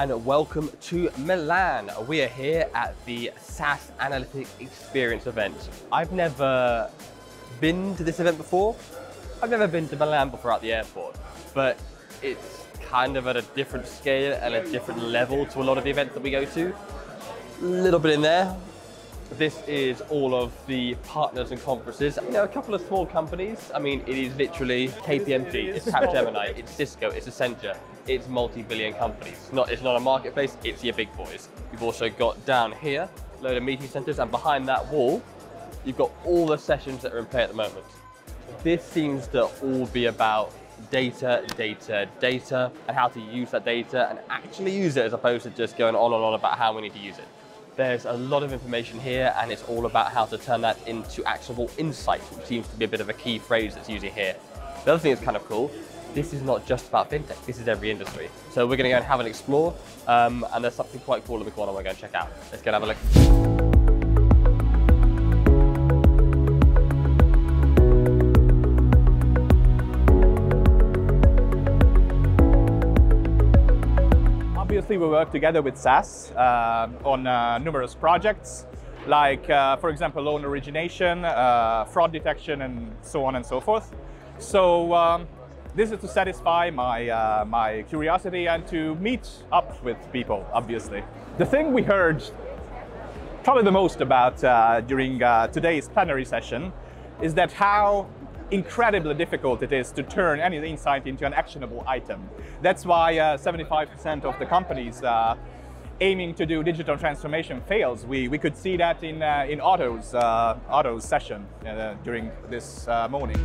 and welcome to Milan. We are here at the SAS Analytics Experience event. I've never been to this event before. I've never been to Milan before at the airport, but it's kind of at a different scale and a different level to a lot of the events that we go to. A little bit in there, this is all of the partners and conferences. You know, a couple of small companies. I mean, it is literally KPMG, it's Capgemini, it's Cisco, it's Accenture, it's multi-billion companies. It's not, it's not a marketplace, it's your big boys. You've also got down here, a load of meeting centers, and behind that wall, you've got all the sessions that are in play at the moment. This seems to all be about data, data, data, and how to use that data and actually use it as opposed to just going on and on about how we need to use it. There's a lot of information here and it's all about how to turn that into actionable insight, which seems to be a bit of a key phrase that's using here. The other thing that's kind of cool, this is not just about fintech, this is every industry. So we're gonna go and have an explore um, and there's something quite cool in the corner we're gonna check out. Let's go and have a look. We work together with SAS uh, on uh, numerous projects, like, uh, for example, loan origination, uh, fraud detection, and so on and so forth. So um, this is to satisfy my, uh, my curiosity and to meet up with people, obviously. The thing we heard probably the most about uh, during today's plenary session is that how incredibly difficult it is to turn any insight into an actionable item. That's why 75% uh, of the companies uh, aiming to do digital transformation fails. We, we could see that in, uh, in Otto's, uh, Otto's session uh, during this uh, morning.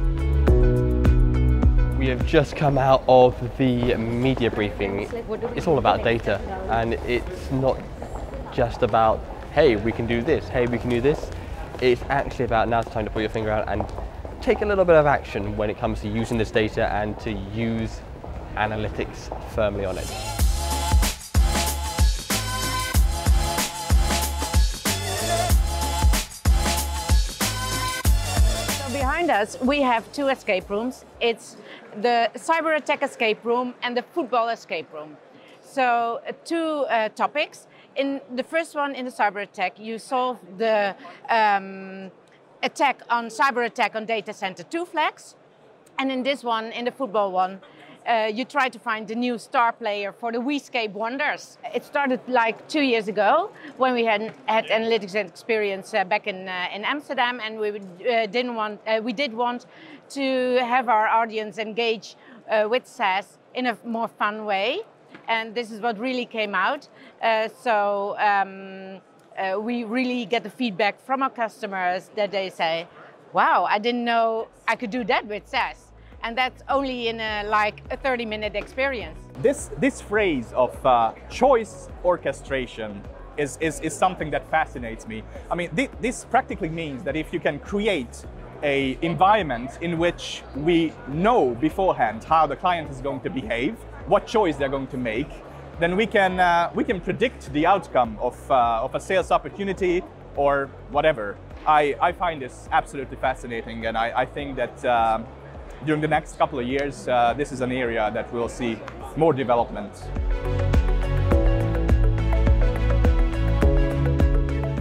We have just come out of the media briefing. It's all about data and it's not just about, hey, we can do this, hey, we can do this. It's actually about now it's time to put your finger out and take a little bit of action when it comes to using this data and to use analytics firmly on it. So behind us, we have two escape rooms. It's the cyber attack escape room and the football escape room. So uh, two uh, topics. In the first one, in the cyber attack, you solve the um, attack on cyber attack on data center 2 flags. And in this one, in the football one, uh, you try to find the new star player for the WeScape Wonders. It started like two years ago when we had had analytics experience uh, back in uh, in Amsterdam, and we uh, didn't want uh, we did want to have our audience engage uh, with SAS in a more fun way, and this is what really came out. so. Um, uh, we really get the feedback from our customers that they say, wow, I didn't know I could do that with SAS. And that's only in a, like a 30 minute experience. This, this phrase of uh, choice orchestration is, is, is something that fascinates me. I mean, th this practically means that if you can create a environment in which we know beforehand how the client is going to behave, what choice they're going to make, then we can, uh, we can predict the outcome of, uh, of a sales opportunity or whatever. I, I find this absolutely fascinating and I, I think that uh, during the next couple of years, uh, this is an area that we'll see more development.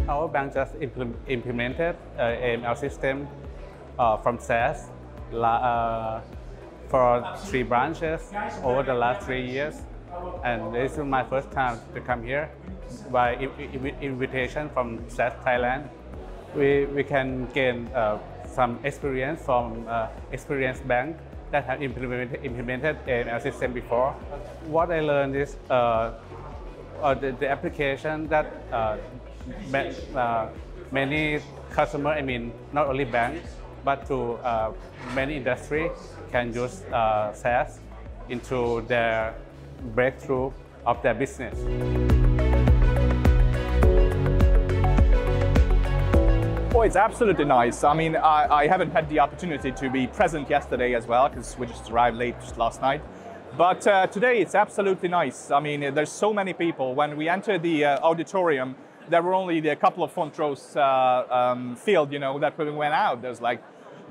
Our bank just implemented uh, AML system uh, from SAS for three branches over the last three years and this is my first time to come here by invitation from SAS Thailand. We, we can gain uh, some experience from uh, experienced bank that have implemented, implemented AML system before. What I learned is uh, uh the, the, application that uh, uh, many customer, I mean, not only banks, but to many industry can use SAS into their breakthrough of their business. Oh, it's absolutely nice. I mean, I, I, haven't had the opportunity to be present yesterday as well because we just arrived late just last night. But uh, today it's absolutely nice. I mean, there's so many people. When we entered the uh, auditorium, there were only a couple of front rows uh, um, filled, you know, that we went out. There's like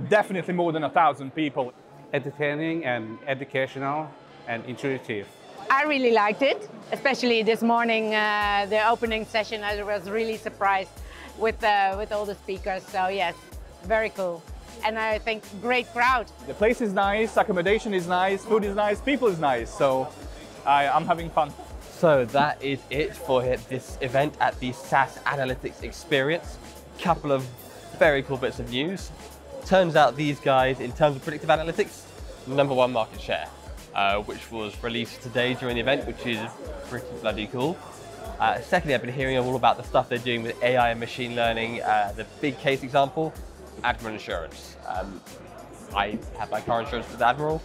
definitely more than a thousand people. Entertaining and educational and intuitive. I really liked it, especially this morning, uh, the opening session. I was really surprised with uh, with all the speakers. So yes, very cool, and I think great crowd. The place is nice, accommodation is nice, food is nice, people is nice. So I, I'm having fun. So that is it for this event at the SAS Analytics Experience. Couple of very cool bits of news. Turns out these guys, in terms of predictive analytics, number one market share, uh, which was released today during the event, which is pretty bloody cool. Uh, secondly, I've been hearing all about the stuff they're doing with AI and machine learning. Uh, the big case example, Admiral Insurance. Um, I have my car insurance with Admiral,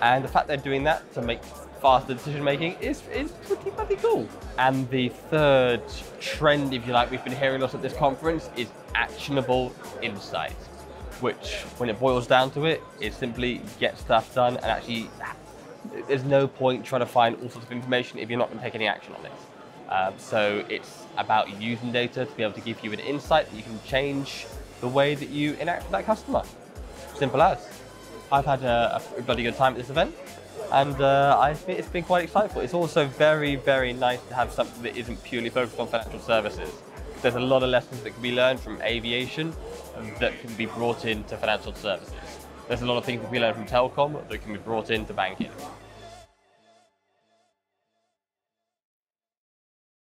and the fact they're doing that to make faster decision making is, is pretty bloody cool. And the third trend, if you like, we've been hearing a lot at this conference is actionable insight, which when it boils down to it, is simply get stuff done and actually there's no point trying to find all sorts of information if you're not going to take any action on it. Um, so it's about using data to be able to give you an insight that you can change the way that you interact with that customer. Simple as. I've had a, a bloody good time at this event and uh, I think it's been quite exciting. It's also very, very nice to have something that isn't purely focused on financial services. There's a lot of lessons that can be learned from aviation that can be brought into financial services. There's a lot of things we learn from telecom that can be brought into banking.